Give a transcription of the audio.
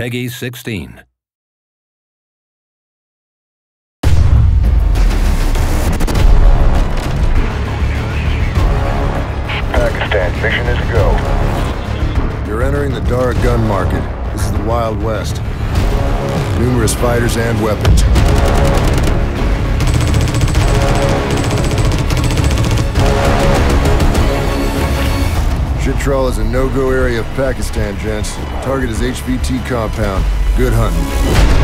Peggy 16. Pakistan, mission is go. You're entering the Darra gun market. This is the Wild West. Numerous fighters and weapons. Chitral is a no-go area of Pakistan, gents. Target is HVT compound. Good hunting.